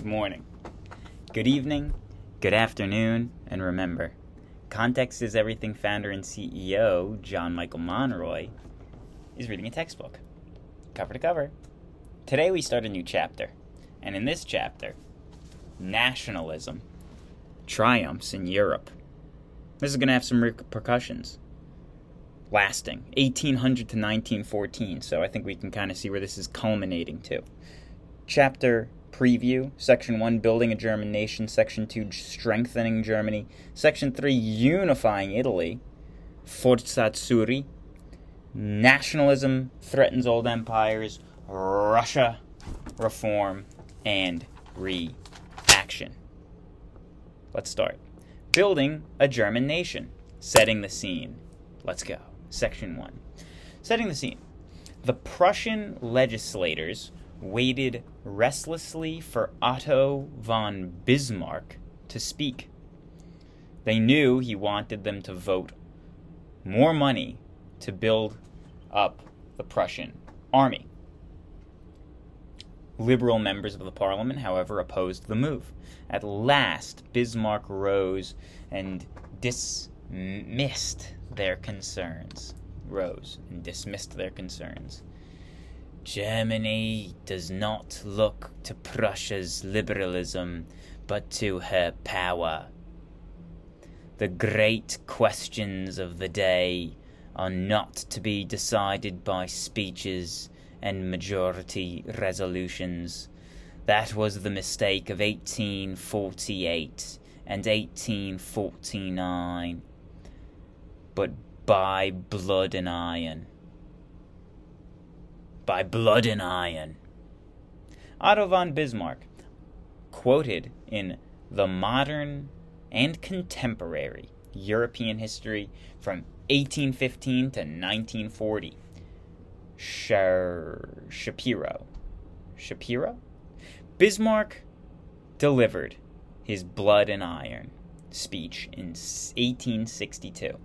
Good morning. Good evening. Good afternoon. And remember, context is everything founder and CEO John Michael Monroy is reading a textbook, cover to cover. Today we start a new chapter. And in this chapter, nationalism triumphs in Europe. This is going to have some repercussions lasting 1800 to 1914 so i think we can kind of see where this is culminating to chapter preview. Section 1 building a german nation. Section 2 strengthening germany. Section 3 unifying italy. Forza nationalism threatens old empires. Russia reform and reaction. Let's start. Building a german nation. Setting the scene. Let's go. Section 1. Setting the scene. The Prussian legislators waited restlessly for Otto von Bismarck to speak. They knew he wanted them to vote more money to build up the Prussian army. Liberal members of the parliament, however, opposed the move. At last, Bismarck rose and dismissed their concerns, rose and dismissed their concerns. Germany does not look to Prussia's liberalism, but to her power. The great questions of the day are not to be decided by speeches and majority resolutions. That was the mistake of 1848 and 1849 but by blood and iron. By blood and iron. Otto von Bismarck, quoted in The Modern and Contemporary European History from 1815 to 1940. Shapiro. Shapiro? Bismarck delivered his blood and iron speech in 1862.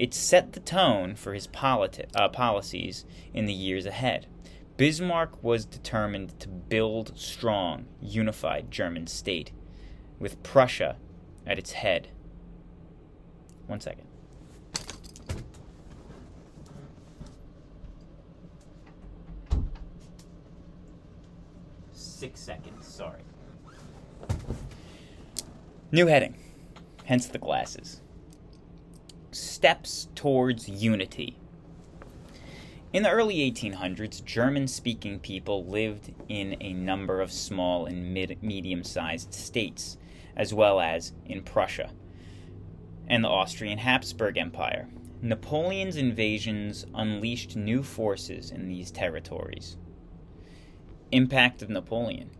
It set the tone for his politi- uh, policies in the years ahead. Bismarck was determined to build strong, unified German state, with Prussia at its head. One second. Six seconds, sorry. New heading, hence the glasses steps towards unity. In the early 1800s, German speaking people lived in a number of small and mid- medium sized states, as well as in Prussia and the Austrian Habsburg Empire. Napoleon's invasions unleashed new forces in these territories. Impact of Napoleon.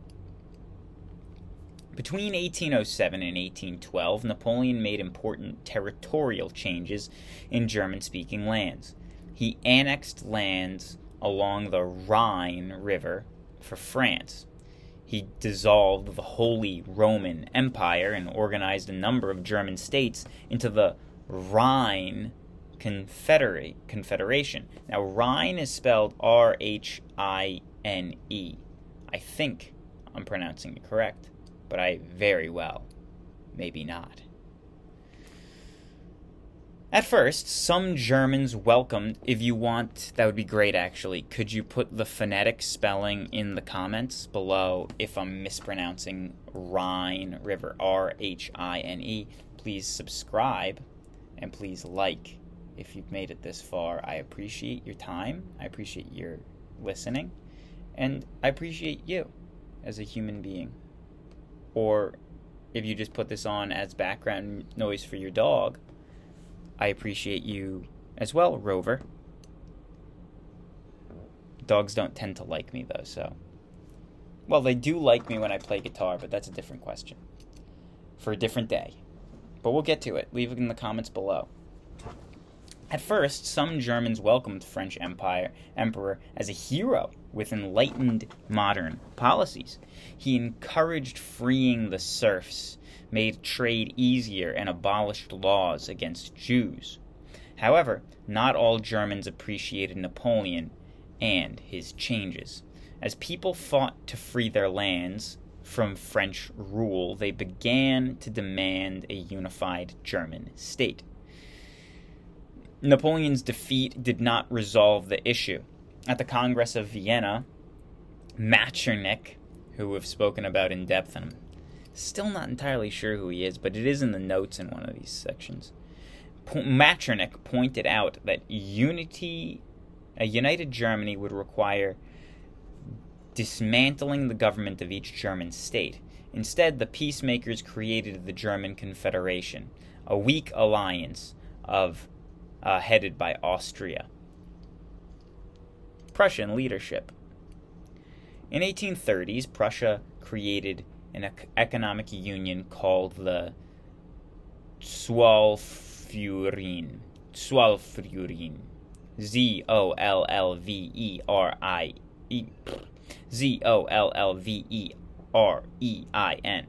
Between 1807 and 1812, Napoleon made important territorial changes in German speaking lands. He annexed lands along the Rhine River for France. He dissolved the Holy Roman Empire and organized a number of German states into the Rhine Confederation. Now Rhine is spelled R H I N E. I think I'm pronouncing it correct but I very well maybe not. At first, some Germans welcomed, if you want, that would be great actually. Could you put the phonetic spelling in the comments below if I'm mispronouncing Rhine River, R H I N E? Please subscribe and please like if you've made it this far. I appreciate your time, I appreciate your listening, and I appreciate you as a human being or if you just put this on as background noise for your dog, I appreciate you as well, Rover. Dogs don't tend to like me though, so. Well, they do like me when I play guitar, but that's a different question. For a different day. But we'll get to it. Leave it in the comments below. At first, some Germans welcomed French Empire Emperor as a hero with enlightened modern policies. He encouraged freeing the serfs, made trade easier, and abolished laws against Jews. However, not all Germans appreciated Napoleon and his changes. As people fought to free their lands from French rule, they began to demand a unified German state. Napoleon's defeat did not resolve the issue. At the Congress of Vienna, Metternich, who we've spoken about in depth, and I'm still not entirely sure who he is, but it is in the notes in one of these sections. Metternich pointed out that unity, a united Germany would require dismantling the government of each German state. Instead, the peacemakers created the German Confederation, a weak alliance of uh, headed by Austria. Prussian leadership. In 1830s, Prussia created an economic union called the Zollverein. Zollverein. Z O L L V E R I E. Z O L L V E R E I N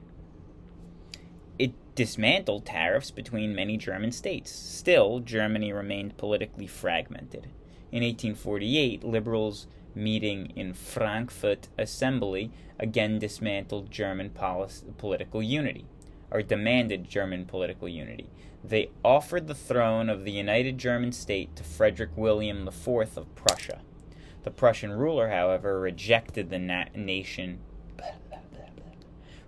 dismantled tariffs between many German states. Still, Germany remained politically fragmented. In 1848, liberals meeting in Frankfurt Assembly again dismantled German policy, political unity, or demanded German political unity. They offered the throne of the united German state to Frederick William IV of Prussia. The Prussian ruler, however, rejected the na- nation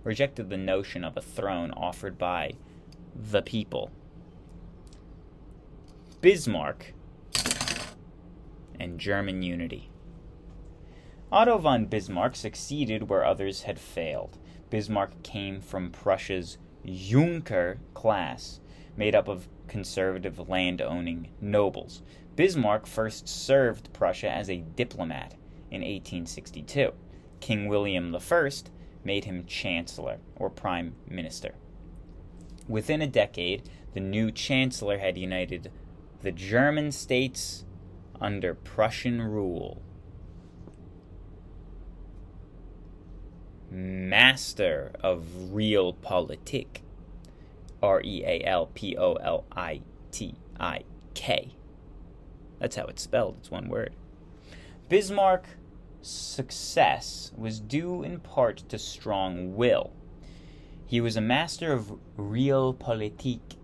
rejected the notion of a throne offered by the people. Bismarck and German unity. Otto von Bismarck succeeded where others had failed. Bismarck came from Prussia's Junker class, made up of conservative land owning nobles. Bismarck first served Prussia as a diplomat in 1862. King William I made him chancellor or prime minister. Within a decade, the new chancellor had united the German states under Prussian rule. Master of real Realpolitik, R E A L P O L I T I K. That's how it's spelled, it's one word. Bismarck success was due in part to strong will. He was a master of realpolitik,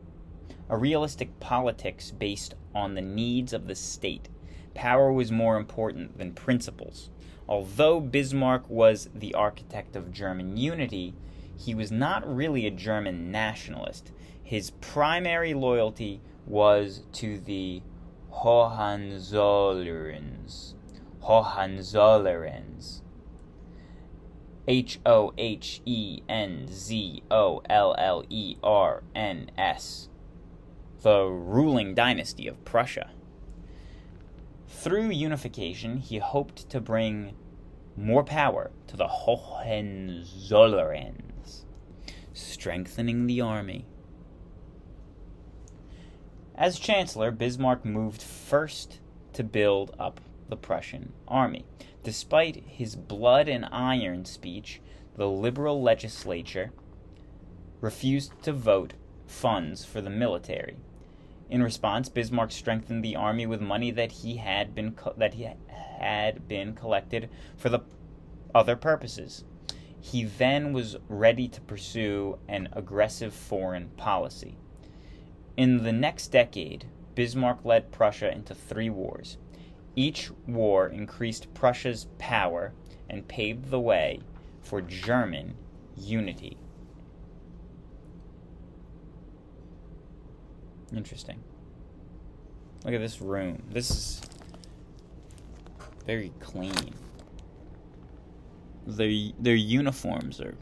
a realistic politics based on the needs of the state. Power was more important than principles. Although Bismarck was the architect of German unity, he was not really a German nationalist. His primary loyalty was to the Hohenzollerns, Hohenzollerns. H O H E N Z O L L E R N S. The ruling dynasty of Prussia. Through unification, he hoped to bring more power to the Hohenzollerns, strengthening the army. As Chancellor, Bismarck moved first to build up the Prussian army. Despite his blood and iron speech, the liberal legislature refused to vote funds for the military. In response, Bismarck strengthened the army with money that he had been co- that he had been collected for the other purposes. He then was ready to pursue an aggressive foreign policy. In the next decade, Bismarck led Prussia into three wars. Each war increased Prussia's power and paved the way for German unity. Interesting. Look at this room. This is very clean. Their their uniforms are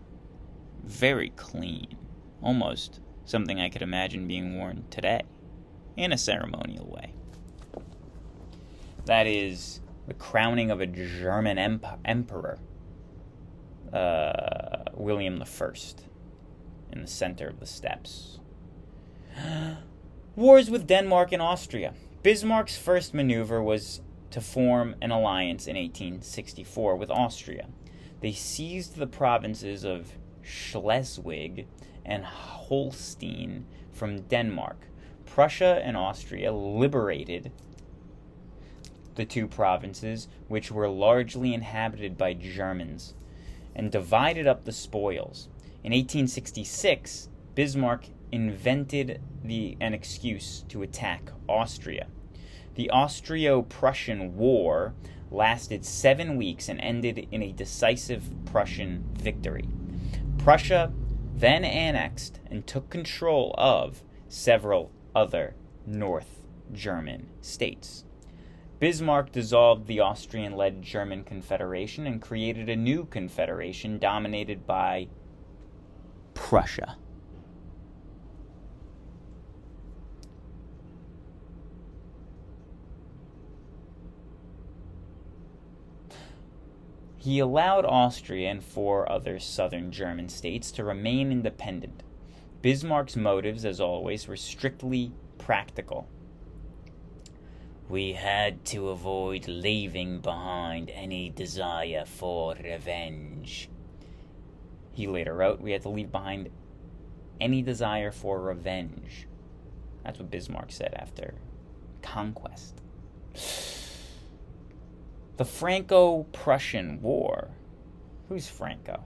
very clean. Almost something I could imagine being worn today in a ceremonial way. That is the crowning of a German emp- emperor, uh, William I, in the center of the steps. Wars with Denmark and Austria. Bismarck's first maneuver was to form an alliance in 1864 with Austria. They seized the provinces of Schleswig and Holstein from Denmark. Prussia and Austria liberated the two provinces, which were largely inhabited by Germans. and divided up the spoils. In 1866, Bismarck invented the, an excuse to attack Austria. The Austro Prussian War lasted seven weeks and ended in a decisive Prussian victory. Prussia then annexed and took control of several other North German states. Bismarck dissolved the Austrian led German Confederation and created a new confederation dominated by Prussia. He allowed Austria and four other southern German states to remain independent. Bismarck's motives, as always, were strictly practical. We had to avoid leaving behind any desire for revenge. He later wrote, We had to leave behind any desire for revenge. That's what Bismarck said after conquest. The Franco Prussian War. Who's Franco?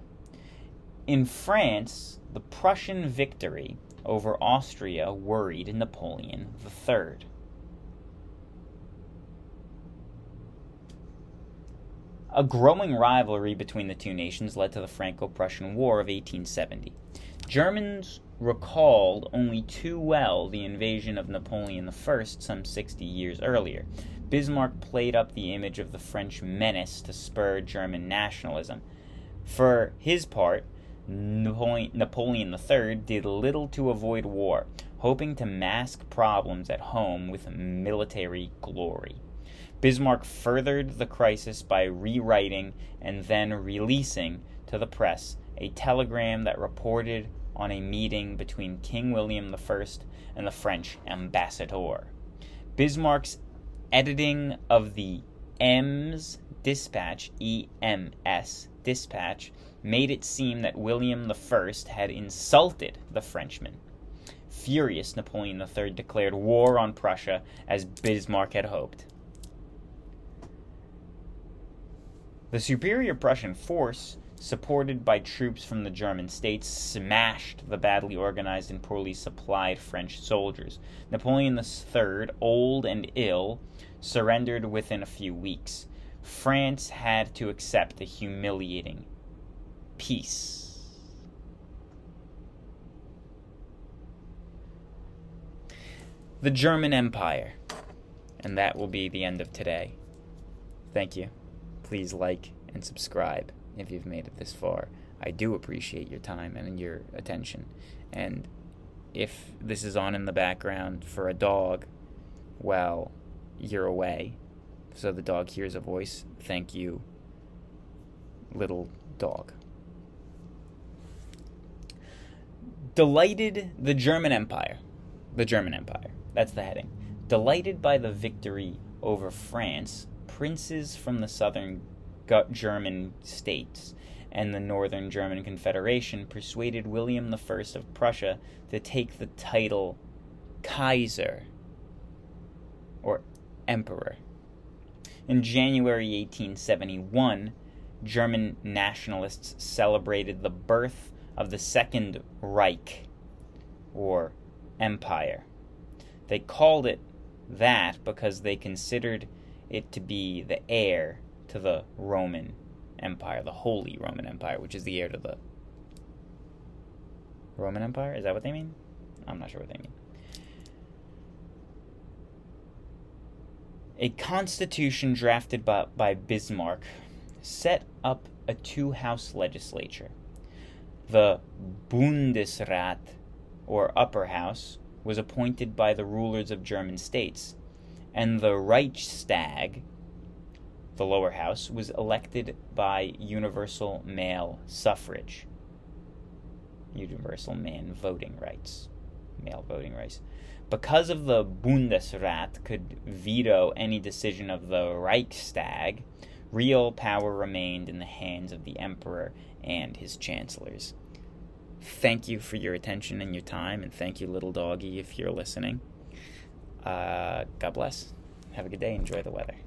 In France, the Prussian victory over Austria worried Napoleon III. A growing rivalry between the two nations led to the Franco Prussian War of 1870. Germans recalled only too well the invasion of Napoleon I some 60 years earlier. Bismarck played up the image of the French menace to spur German nationalism. For his part, Napoleon III did little to avoid war, hoping to mask problems at home with military glory. Bismarck furthered the crisis by rewriting and then releasing to the press a telegram that reported on a meeting between King William I and the French ambassador. Bismarck's editing of the Ems dispatch, EMS dispatch, made it seem that William I had insulted the Frenchman. Furious, Napoleon III declared war on Prussia as Bismarck had hoped. The superior Prussian force, supported by troops from the German states, smashed the badly organized and poorly supplied French soldiers. Napoleon III, old and ill, surrendered within a few weeks. France had to accept a humiliating peace. The German Empire. And that will be the end of today. Thank you. Please like and subscribe if you've made it this far. I do appreciate your time and your attention. And if this is on in the background for a dog, well, you're away. So the dog hears a voice. Thank you, little dog. Delighted the German Empire. The German Empire. That's the heading. Delighted by the victory over France, princes from the southern German states and the Northern German Confederation persuaded William I of Prussia to take the title Kaiser or emperor. In January 1871, German nationalists celebrated the birth of the Second Reich, or empire. They called it that because they considered it to be the heir to the Roman Empire, the Holy Roman Empire, which is the heir to the Roman Empire. Is that what they mean? I'm not sure what they mean. A constitution drafted by, by Bismarck set up a two house legislature. The Bundesrat, or upper house, was appointed by the rulers of German states, and the Reichstag, the lower house, was elected by universal male suffrage. Universal man voting rights. Male voting rights because of the Bundesrat could veto any decision of the Reichstag, real power remained in the hands of the emperor and his chancellors. Thank you for your attention and your time, and thank you, little doggy, if you're listening. Uh, God bless. Have a good day. Enjoy the weather.